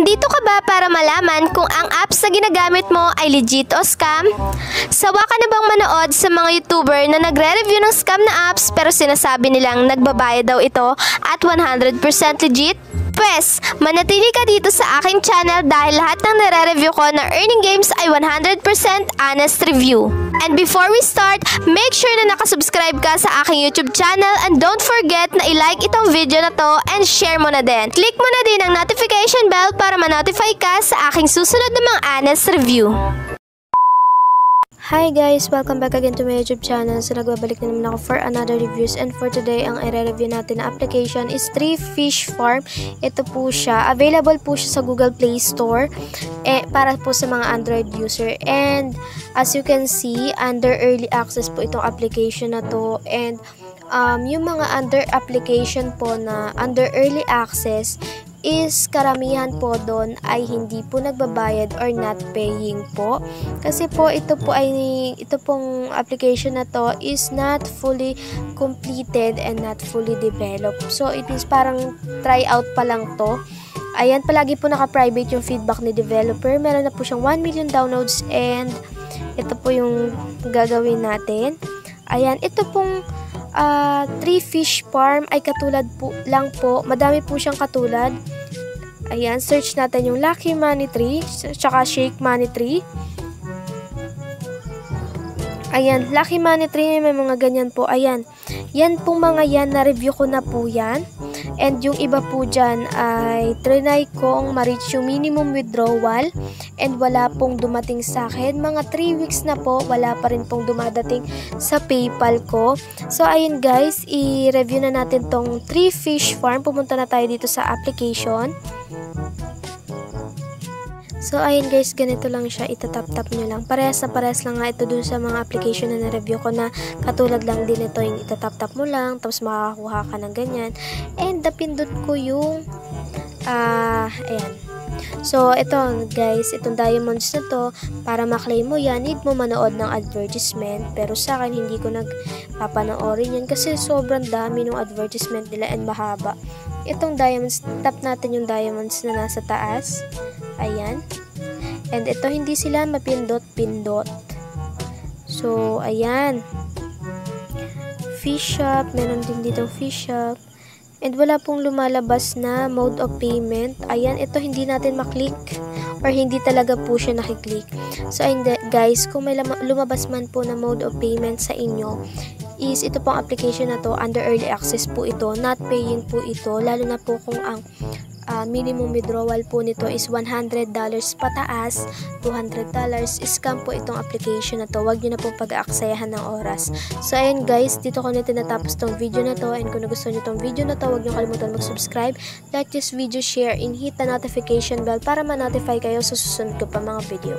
Nandito ka ba para malaman kung ang apps na ginagamit mo ay legit o scam? Sawa ka na bang manood sa mga YouTuber na nagre-review ng scam na apps pero sinasabi nilang nagbabayad daw ito at 100% legit? Pwes, manatili ka dito sa aking channel dahil lahat ng nare-review ko na earning games ay 100% honest review. And before we start, make sure na nakasubscribe ka sa aking YouTube channel and don't forget na i-like itong video na to and share mo na din. Click mo na din ang notification bell para ma-notify ka sa aking susunod na mga honest review. Hi guys! Welcome back again to my YouTube channel. So nagbabalik na naman ako for another reviews and for today ang i-review natin na application is 3 Fish Farm. Ito po siya. Available po siya sa Google Play Store eh, para po sa mga Android user. And as you can see, under early access po itong application na to and um, yung mga under application po na under early access is karamihan po doon ay hindi po nagbabayad or not paying po. Kasi po ito po ay ito pong application na to is not fully completed and not fully developed. So it is parang try out pa lang to. Ayan, palagi po naka-private yung feedback ni developer. Meron na po siyang 1 million downloads and ito po yung gagawin natin. Ayan, ito pong uh, three fish farm ay katulad po lang po. Madami po siyang katulad. Ayan, search natin yung Lucky Money Tree, tsaka Shake Money Tree. Ayan, Lucky Money Tree, may mga ganyan po. Ayan, yan pong mga yan, na-review ko na po yan. And yung iba po dyan ay trinay kong ma-reach yung minimum withdrawal and wala pong dumating sa akin. Mga 3 weeks na po, wala pa rin pong dumadating sa PayPal ko. So ayun guys, i-review na natin tong 3 fish farm. Pumunta na tayo dito sa application. So, ayun guys, ganito lang siya. Itatap-tap nyo lang. Parehas na parehas lang nga ito dun sa mga application na na-review ko na katulad lang din ito yung itatap-tap mo lang, tapos makakakuha ka ng ganyan. And, napindot ko yung, ah, uh, ayan. So, ito guys, itong diamonds na to, para maklaim mo yan, need mo manood ng advertisement. Pero sa akin, hindi ko nagpapanoorin yan kasi sobrang dami ng advertisement nila and mahaba. Itong diamonds, tap natin yung diamonds na nasa taas. Ayan. And ito, hindi sila mapindot-pindot. So, ayan. Fish shop. Meron din dito fish shop. And wala pong lumalabas na mode of payment. Ayan, ito hindi natin maklik or hindi talaga po siya nakiklik. So, ayun guys, kung may lumabas man po na mode of payment sa inyo, is ito pong application na to, under early access po ito, not paying po ito, lalo na po kung ang uh, minimum withdrawal po nito is $100 pataas, $200. Scam po itong application na to. Huwag nyo na pong pag-aaksayahan ng oras. So, ayun guys, dito ko na tinatapos tong video na to. And kung nagustuhan nyo tong video na to, huwag nyo kalimutan mag-subscribe, like this video, share, and hit the notification bell para ma-notify kayo sa susunod ko pa mga video.